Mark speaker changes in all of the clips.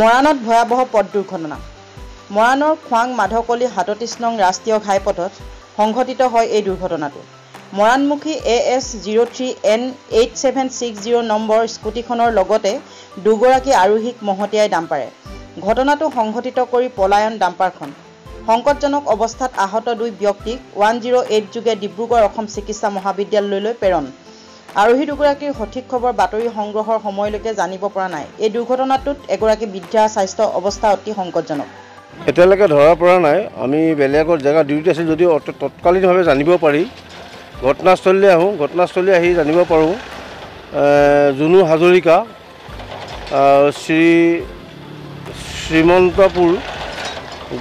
Speaker 1: মৰাণত ভয়াৱহ পথ দুৰ্ঘটনা। মৰাণৰ খোৱাং মাধকলি সাতত্ৰিছ নং ৰাষ্ট্ৰীয় ঘাইপথত সংঘটিত হয় এই দুৰ্ঘটনাটো। মৰাণমুখী A S zero' three N eight seven six zero' number স্কুটিখনৰ লগতে দুগৰাকী আৰোহীক মহতিয়াই ডাম্পাৰে ঘটনাটো সংঘটিত কৰি পলায়ন ডাম্পাৰখন সংকটজনক অৱস্থাত আহত দুই ব্যক্তিক ওৱান জিৰ' এইট যোগে ডিব্ৰুগড় অসম চিকিৎসা মহাবিদ্যালয়লৈ প্ৰেৰণ। আৰোহী দুগৰাকীৰ সঠিক খবৰ বাতৰি সংগ্ৰহৰ সময়লৈকে জানিব পৰা নাই। এই দুৰ্ঘটনাটোত এগৰাকী বৃদ্ধাৰ স্বাস্থ্য অৱস্থা অতি সংকটজনক।
Speaker 2: এতিয়ালৈকে ধৰা পৰা নাই। আমি বেলেগৰ জেগা ডিউটি আছিল যদিও তৎকালীনভাৱে জানিব পাৰি। ঘটনাস্থলীলৈ আহোঁ। ঘটনাস্থলী আহি জানিব পাৰোঁ। জুনু হাজৰিকা শ্ৰী শ্ৰীমন্তপুৰ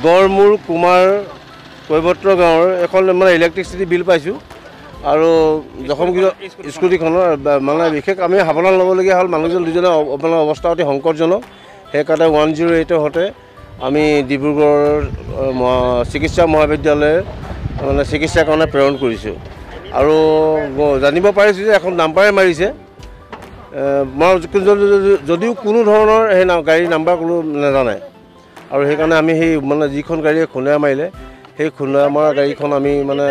Speaker 2: গড়মূৰ কুমাৰ কৈৱত্ৰ গাঁৱৰ এখন মানে ইলেক্ট্ৰিচিটি বিল পাইছোঁ। আৰু জখমগৃহ স্কুটিখনৰ মানে বিশেষ আমি সাৱধান ল'বলগীয়া হ'ল। মানুহজন দুজনৰ অ- মানে অৱস্থা অতি সংকটজনক। সেইকাৰণে ওৱান জিৰ' এইটৰ সৈতে আমি ডিব্ৰুগড় চিকিৎসা মহাবিদ্যালয় মানে চিকিৎসাৰ কাৰণে প্ৰেৰণ কৰিছোঁ। আৰু জানিব পাৰিছোঁ যে এখন নাম্বাৰে মাৰিছে। মই যদিও কোনো ধৰণৰ সেই গাড়ীৰ নাম্বাৰ কোনো নাজানে। আৰু সেইকাৰণে আমি সেই মানে যিখন গাড়ীয়ে খুন্দা মাৰিলে সেই খুন্দা মৰা গাড়ীখন আমি মানে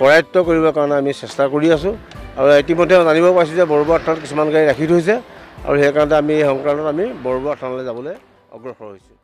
Speaker 2: কৰায়ত্ব কৰিবৰ কাৰণে আমি চেষ্টা কৰি আছোঁ। আৰু ইতিমধ্যে জানিব পাৰিছোঁ যে বৰবুৱা থানাত কিছুমান গাড়ী ৰাখি থৈছে। আৰু সেইকাৰণে আমি এই সংক্ৰান্তত আমি বৰবুৱা থানালৈ যাবলৈ অগ্ৰসৰ হৈছোঁ।